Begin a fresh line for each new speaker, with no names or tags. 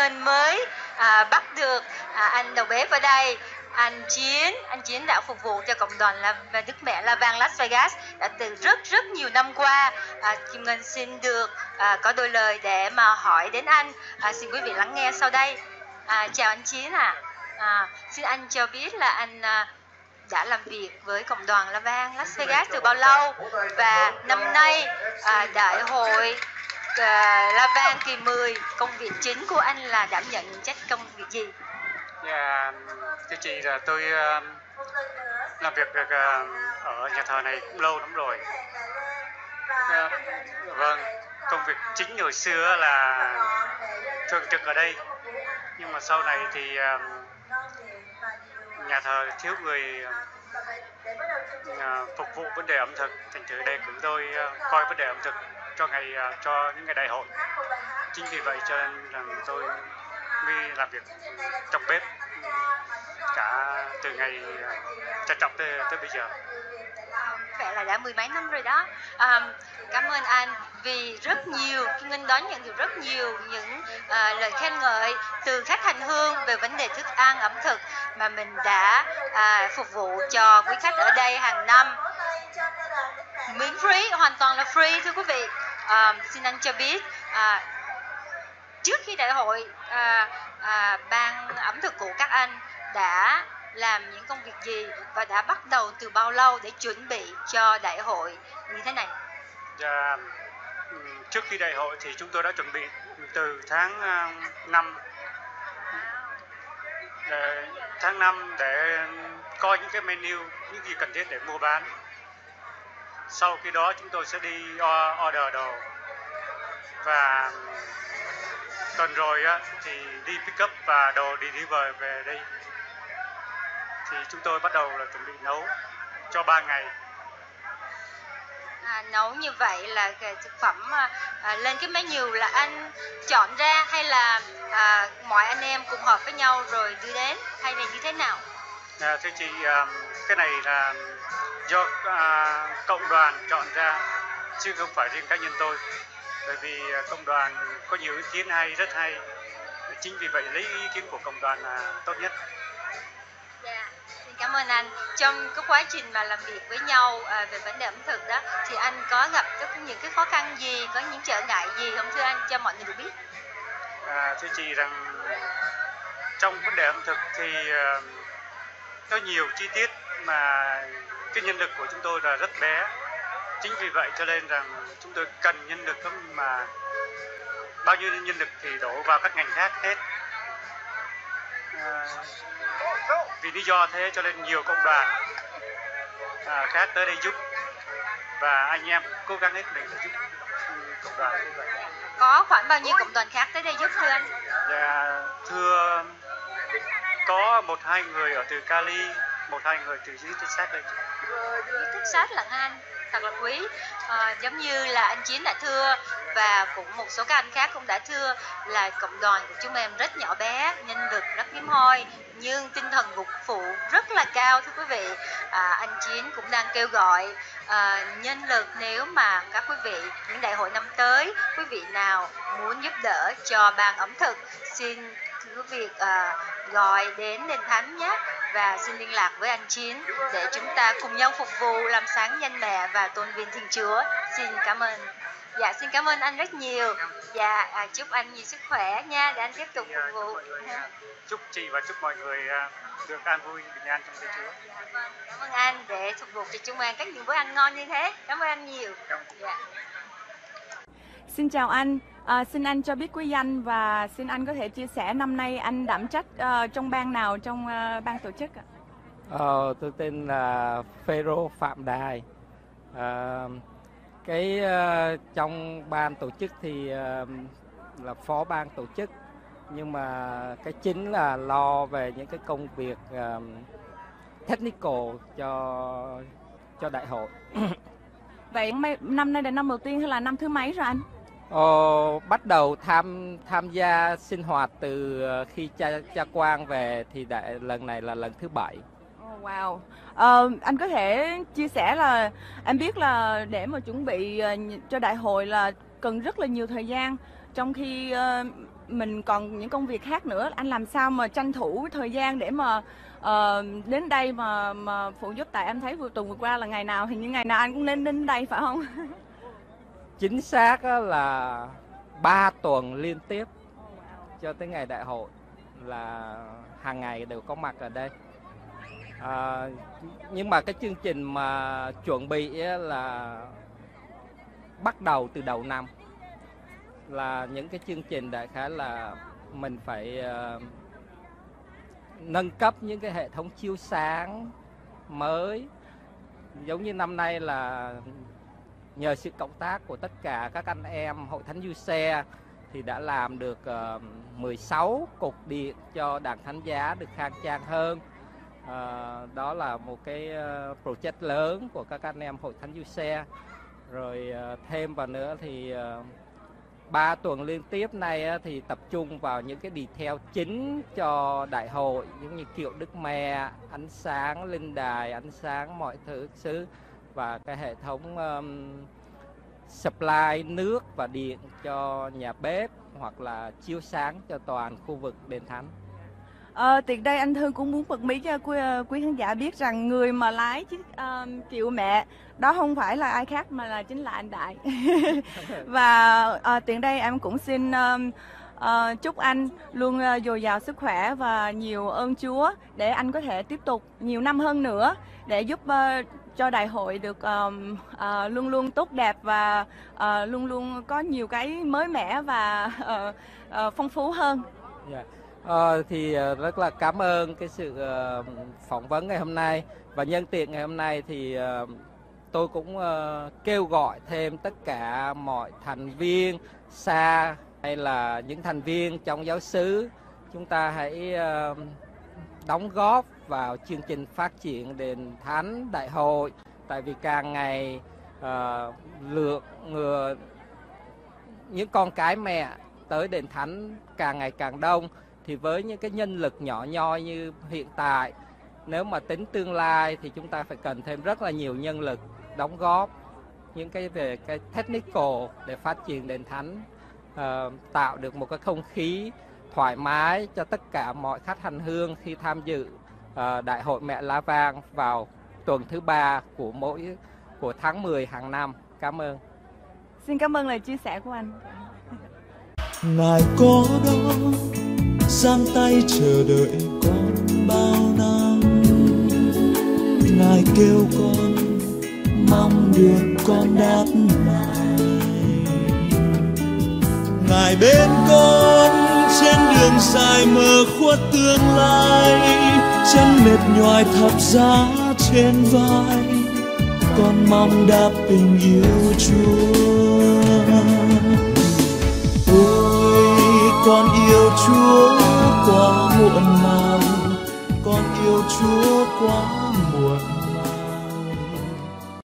nên mới à, bắt được à, anh đầu bếp ở đây. Anh Chiến anh Chiến đã phục vụ cho cộng đoàn là và Đức Mẹ La Vang Las Vegas đã từ rất rất nhiều năm qua. À, Kim Ngân xin được à, có đôi lời để mà hỏi đến anh. À, xin quý vị lắng nghe sau đây. À, chào anh Chiến ạ. À. à, xin anh cho biết là anh à, đã làm việc với cộng đoàn La Vang Las Vegas từ bao lâu? Và năm nay à, đại hội uh, La Vang kỳ 10 công việc chính của anh là đảm nhận những trách công việc gì?
Dạ, thưa chị là tôi uh, làm việc được uh, ờ, ở nhà thờ này cũng lâu lắm rồi. Uh, vâng, công việc chính hồi xưa là thường trực ở đây, nhưng mà sau này thì uh, nhà thờ thiếu người uh, phục vụ vấn đề ẩm thực, thành thử đề cử tôi uh, coi vấn đề ẩm thực cho ngày à, cho những ngày đại hội. Chính vì vậy cho nên là tôi mới làm việc trong bếp. Cả từ ngày à, trà trọng tới, tới bây giờ.
Vậy là đã mười mấy năm rồi đó. À, cảm ơn anh vì rất nhiều Kim Ngân đón nhận được rất nhiều những à, lời khen ngợi từ khách hành hương về vấn đề thức ăn ẩm thực mà mình đã à, phục vụ cho quý khách ở đây hàng năm. Miễn phí hoàn toàn là free thưa quý vị à, xin anh cho biết à, trước khi đại hội à, à, ban ẩm thực của các anh đã làm những công việc gì và đã bắt đầu từ bao lâu để chuẩn bị cho đại hội như thế này?
Dạ, trước khi đại hội thì chúng tôi đã chuẩn bị từ tháng à, 5 ờ, để, tháng 5 để coi những cái menu những gì cần thiết để mua bán sau khi đó chúng tôi sẽ đi order đồ. Và tuần rồi á, thì đi pick up và đồ đi deliver về đây. Thì chúng tôi bắt đầu là chuẩn bị nấu cho 3 ngày.
À, nấu như vậy là cái thực phẩm à, à, lên cái menu là anh chọn ra hay là à, mọi anh em cùng hợp với nhau rồi đưa đến? Hay là như thế nào?
À, thưa chị cái này là do à, cộng đoàn chọn ra chứ không phải riêng cá nhân tôi. Bởi vì à, công đoàn có nhiều ý kiến hay rất hay. Chính vì vậy lấy ý kiến của công đoàn là tốt nhất.
Dạ xin cảm ơn anh. Trong cái quá trình mà làm việc với nhau à, về vấn đề ẩm thực đó thì anh có gặp những cái khó khăn gì có những trở ngại gì không thưa anh cho mọi người được biết?
À, thưa chị rằng trong vấn đề ẩm thực thì uh, có nhiều chi tiết mà cái nhân lực của chúng tôi là rất bé. Chính vì vậy cho nên rằng chúng tôi cần nhân lực lắm mà bao nhiêu nhân lực thì đổ vào các ngành khác hết. À, vì lý do thế cho nên nhiều cộng đoàn à, khác tới đây giúp. Và anh em cố gắng hết mình để giúp cộng đoàn như vậy.
Có khoảng bao nhiêu cộng đoàn khác tới đây giúp thưa anh?
Dạ thưa có một hai người ở từ Cali một hai người từ dưới Texas đây.
Texas là anh thật là quý. À, giống như là anh Chiến đã thưa và cũng một số các anh khác cũng đã thưa là cộng đoàn của chúng em rất nhỏ bé nhân lực rất hiếm hoi nhưng tinh thần phục vụ rất là cao thưa quý vị. À, anh Chiến cũng đang kêu gọi à, nhân lực nếu mà các quý vị những đại hội năm tới quý vị nào muốn giúp đỡ cho ban ẩm thực xin quý vị à, gọi đến đền thánh nhé và xin liên lạc với anh Chiến để chúng ta cùng nhau phục vụ làm sáng danh mẹ và tôn vinh Thiên Chúa. Xin cảm ơn. Dạ xin cảm ơn anh rất nhiều. Dạ à, chúc anh nhiều sức khỏe nha để anh tiếp tục phục vụ.
Chúc chị và chúc mọi người được an vui bình an trong Thiên Chúa.
Dạ, vâng. Cảm ơn anh để phục vụ cho chúng em các những bữa ăn ngon như thế. Cảm ơn anh nhiều. Dạ.
Xin chào anh, à, xin anh cho biết quý danh và xin anh có thể chia sẻ năm nay anh đảm trách uh, trong ban nào trong uh, ban tổ chức ạ?
Ờ, tôi tên là Phêrô Phạm Đài. À, cái uh, trong ban tổ chức thì uh, là phó ban tổ chức nhưng mà cái chính là lo về những cái công việc uh, technical cho cho đại hội.
Vậy năm nay là năm đầu tiên hay là năm thứ mấy rồi anh?
Ờ, bắt đầu tham tham gia sinh hoạt từ ờ, khi cha cha Quang về thì đại, lần này là lần thứ bảy.
Oh, wow. Ờ, anh có thể chia sẻ là em biết là để mà chuẩn bị ờ, cho đại hội là cần rất là nhiều thời gian trong khi ờ, mình còn những công việc khác nữa anh làm sao mà tranh thủ thời gian để mà uh, đến đây mà mà phụ giúp tại em thấy vừa tuần vừa qua là ngày nào hình như ngày nào anh cũng nên đến đây phải không
chính xác là 3 tuần liên tiếp cho tới ngày đại hội là hàng ngày đều có mặt ở đây. À, nhưng mà cái chương trình mà chuẩn bị là bắt đầu từ đầu năm là những cái chương trình đại khái là mình phải uh, nâng cấp những cái hệ thống chiếu sáng mới. Giống như năm nay là nhờ sự cộng tác của tất cả các anh em hội thánh du xe thì đã làm được uh, 16 cục điện cho đàn thánh giá được khang trang hơn. Uh, đó là một cái uh, project lớn của các anh em hội thánh du xe rồi uh, thêm vào nữa thì uh, ba tuần liên tiếp nay thì tập trung vào những cái detail chính cho đại hội giống như kiệu đức mẹ ánh sáng linh đài ánh sáng mọi thứ xứ và cái hệ thống um, supply nước và điện cho nhà bếp hoặc là chiếu sáng cho toàn khu vực đền thánh.
À, tiện đây anh Thư cũng muốn bật mí cho quý, ờ, quý khán giả biết rằng người mà lái chiếc um, kiệu mẹ đó không phải là ai khác mà là chính là anh Đại. Và à, tiện đây em cũng xin um, uh, chúc anh luôn uh, dồi dào sức khỏe và nhiều ơn Chúa để anh có thể tiếp tục nhiều năm hơn nữa để giúp uh, cho đại hội được um, uh, luôn luôn tốt đẹp và uh, luôn luôn có nhiều cái mới mẻ và uh, uh, phong phú hơn.
Yeah. Uh, thì rất là cảm ơn cái sự uh, phỏng vấn ngày hôm nay và nhân tiện ngày hôm nay thì uh, tôi cũng uh, kêu gọi thêm tất cả mọi thành viên xa hay là những thành viên trong giáo xứ chúng ta hãy uh, đóng góp vào chương trình phát triển đền thánh đại hội. Tại vì càng ngày uh, lượng người những con cái mẹ tới đền thánh càng ngày càng đông thì với những cái nhân lực nhỏ nhoi như hiện tại nếu mà tính tương lai thì chúng ta phải cần thêm rất là nhiều nhân lực đóng góp những cái về cái technical để phát triển đền thánh uh, tạo được một cái không khí thoải mái cho tất cả mọi khách hành hương khi tham dự uh, đại hội mẹ lá vàng vào tuần thứ ba của mỗi của tháng 10 hàng năm. Cảm ơn.
Xin cảm ơn lời chia sẻ của anh.
Ngài có đó giang tay chờ đợi con bao năm. Ngài kêu con mong được con đáp lại ngài bên con trên đường dài mờ khuất tương lai, chân mệt nhoài thập giá trên vai. Con mong đáp tình yêu chúa. Ôi, con yêu chúa quá muộn màng, con yêu chúa quá